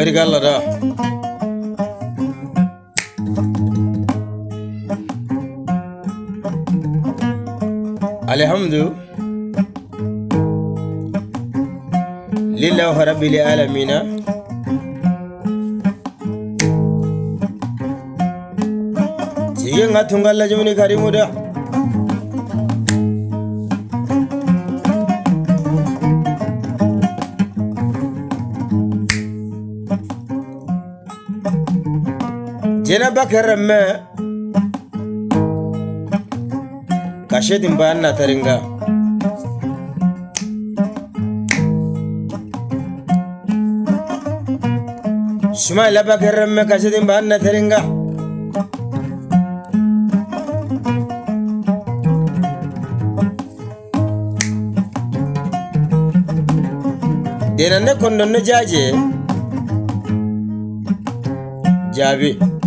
பெருகால ரா الحمد لله رب العالمين 지경 같은 갈라 주문이 가리무려 Jena bakarame kashedi mbana taringa. Sumaila bakarame kashedi mbana taringa. Dena ne kondon ne jaje. Jabi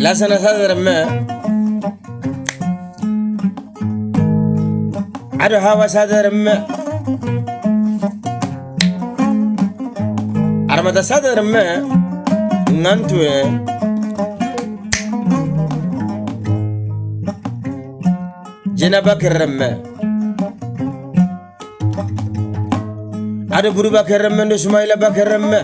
La sanata dharma Ado hawasa dharma Armadasa dharma Nantue Jenabakirama Ado Guru Bakirama Nusmaila Bakirama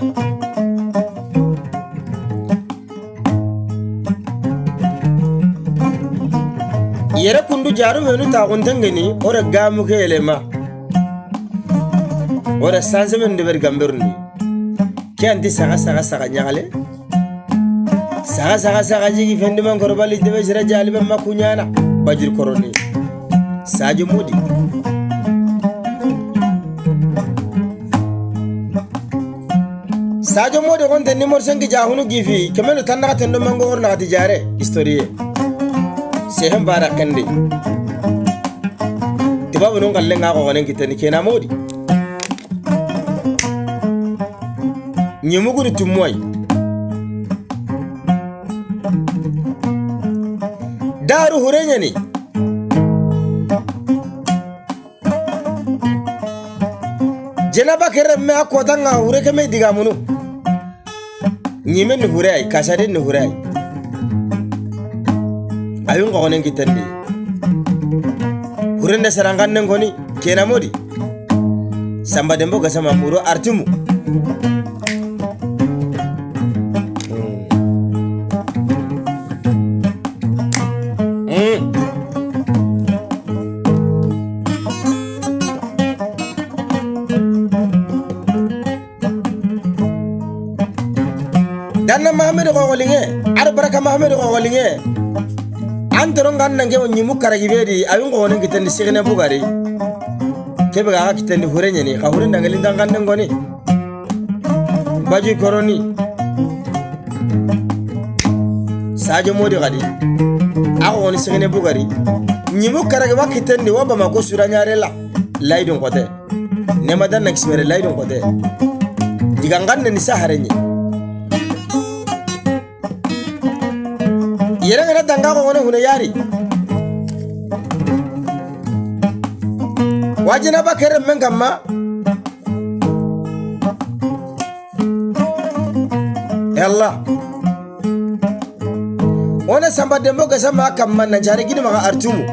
yere kundu jaru menu taxuntengeni ore gamu ke elema ore sansemen ndeber gamberundi ke anti saga saga saga ñagale saga saga saga jigi fendiman korobali debe sira jalibe makku ñana bajir koroni. Sadio modi sadio modi gonte nimor sengi jahunu gifi kemenu tan naxa tendo mango naxati jare historie sehen bara kande tibabu nun kallen ga kogonen kitani kena modi. Nyimuguni tumuwai daru hurenya ne jenaba kere me akota nga hure keme diga munu. Nyime ni hure ay kasade ni hure ayun kogonen kitandi hurende sarangannen koni kena modi samba dembo gasama muro artimu Mm. danna mahamedu kogolinge ar baraka mahamedu kogolinge an toron gan nange o nyimu karagi bedi ayun kogonin kitendi sigine bugari. Kebe ga kitendi hure nyeni ka hure nangelin dangan ngoni. Baju koroni. Sajo modi gadi. Ako woni sigine bugari. Nyimu karagi wa kitendi wa bama ko suranyare la laydun kote nema dan nakismere laydun kote digangan ni saharenye ko ngone hune yari wajina ba kere men kamma yalla wona samba dembo ga sama kamma na jare gidi maka artumu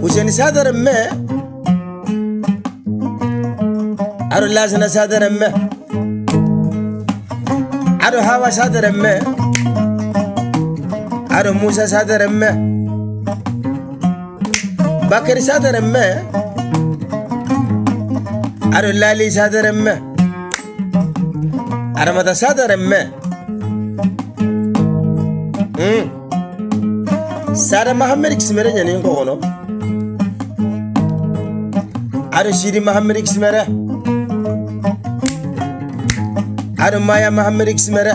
huseni sadar me aro lasana sadar me aro hawa sadar me Haadha Muusaa isaa darame. Bakkar isaa darame. Haadha Laalii isaa darame. Haadha Mata isaa darame. Saada Mahammed Kismere jedhanii kokono. Haadha Shiidii Mahammed Kismere. Haadha Maayaa Mahammed Kismere.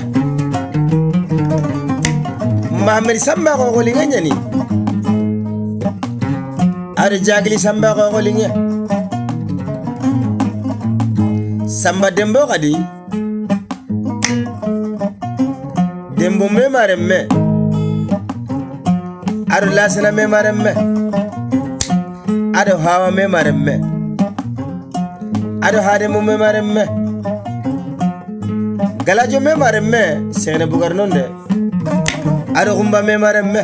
Mahammed samba kogolinge ñani aro jagili samba kogolinge samba dembo kadi. Dembo me aro lasana memaren me ado hawa memaremme ado hademu memaremme galajo memaremme segene bugar non de ado humba memaremme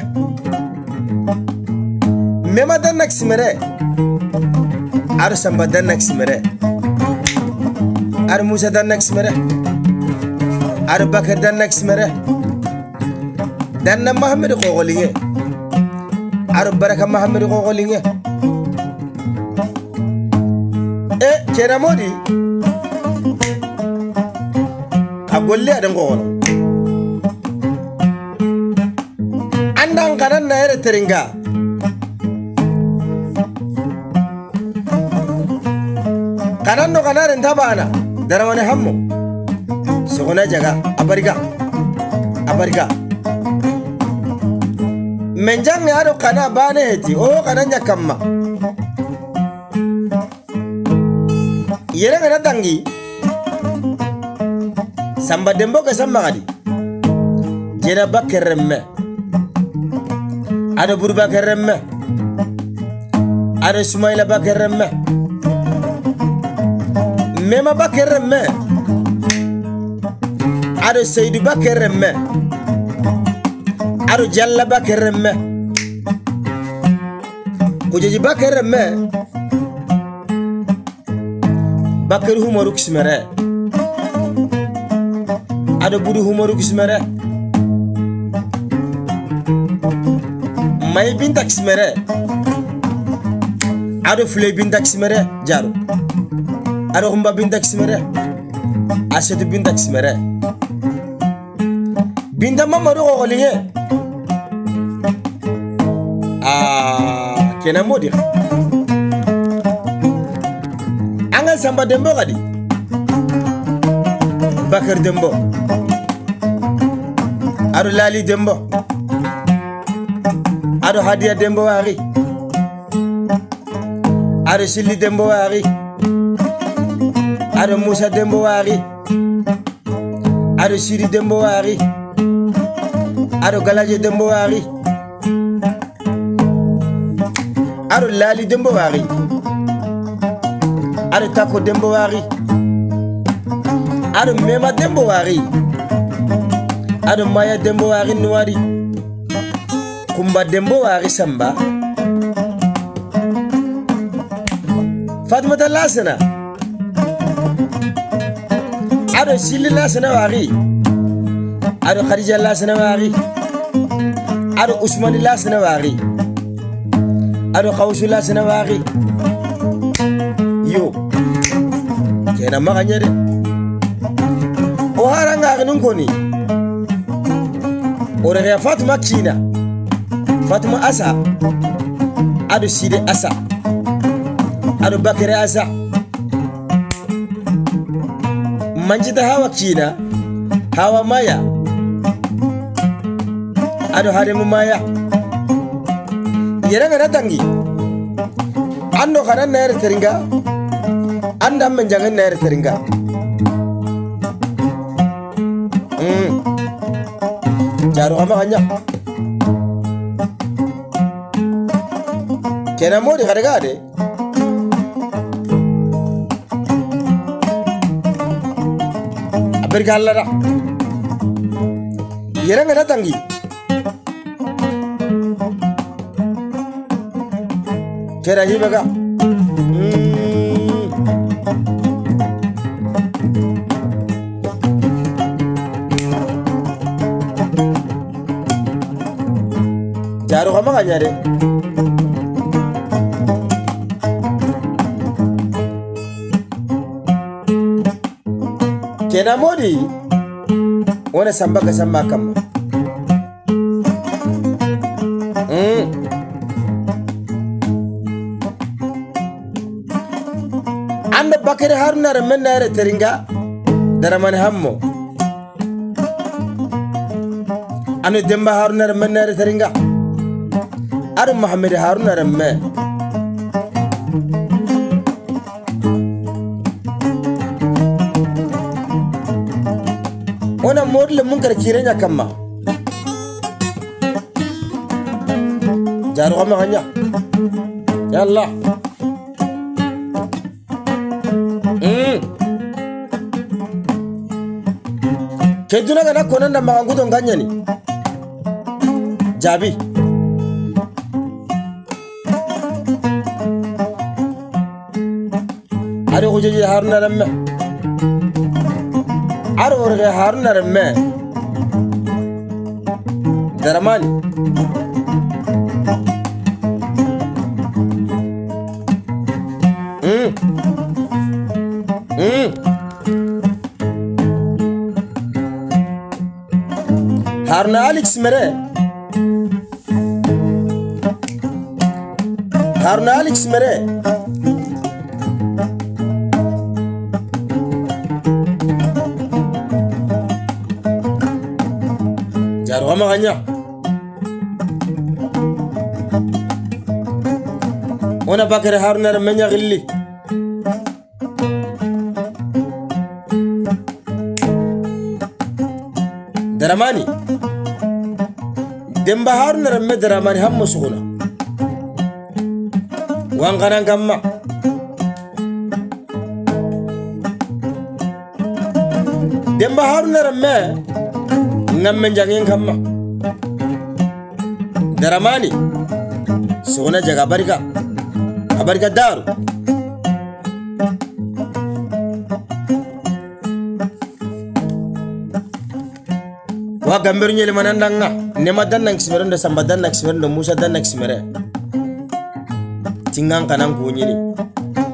mema dannak simere. Ado samba dannak simere. Ado musa dannak simere. Ado bakar dannak simere. Danna mahammed kokolinge ado baraka mahammed kokolinge e kena modi. A golle adan kokono andan kanan na yere teringa. Kanan no kanarin tabana daramane hammo sogona jaga. Abariga. Abariga. Men jange aɗo kana ba ne heti. O kana ñakkamma yere ngana dangi. Samba dembo ke samba kadi jena bakke ada Burba Keremme, ada Sumaila Bakeremme, Mema Bakeremme, ada Seydu Bakeremme, ada Jalla Bakeremme, Kujaji Bakeremme, Bakır humoru kismere, ada budu humoru kismere, may bindak simere ado fule bindak simere jaru ado humba bindak simere asetu bindak simere binda mamaru kokolinge ah kena modir angal samba dembo kadi bakar dembo. Ado lali dembo. Aɗo hadiya dembo waari aɗo silli dembo waari aɗo musa dembo waari aɗo siri dembo waari aɗo galaje dembo waari aɗo laali dembo waari aɗo takko dembo waari aɗo mema dembo waari aɗo maya dembo waari nuwari kumba dembo waari samba fatumata lasana aɗo silli lasana waari aɗo khadija lasana waari aɗo usmani lasana waari aɗo hawsu lasana waari yo. Kena maxa ñede o haranga nun koni o rexe fatuma kiina fatuma asa. Aɗo side asa. Aɗo bakere asa. Manjita hawa kiina hawa maya. Aɗo hademu maya. Yerengana dangi ando xana nayere teringa. Anda men jangan nayere teringa. Mm. jaru xama xa Can I more Tenamori Gargare. Abergalara. Yeranga Natangi. Terahibaga. Jaruh Jaro gak nyari? Kena modi. Wana samba ka samba kama. Mm. Anda bakir harna remenna re teringa daraman hammo. Anu demba harna remenna re teringa. Aru Muhammad harna remme. ഓനെ മോഡലും മുൻകര ചിരഞ്ഞക്കമ്മ ജാറുകമ്മ കഞ്ഞ അല്ല keduna kana konan da maganguton ganya ne jabi. Ari kujeje haruna lamme ari orge haruna remme daramani Mm. Mm. haruna alex mere haruna alex mere Vamos a ganar. Una pa kere har nar menya gilli. Daramani. Demba har nar me daramani hammo suguna. Wanganan gamma. Demba har nar me ngamme jangin kamma daramani suguna jaga barika. Abarika daru. Wa gamberu nyele manandanga nema danna kismere ndo samba danna kismere ndo musa danna kismere. Tingan kanan kunyini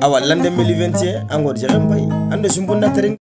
awa lande 2021 angor jagem bay ando sumbunda tering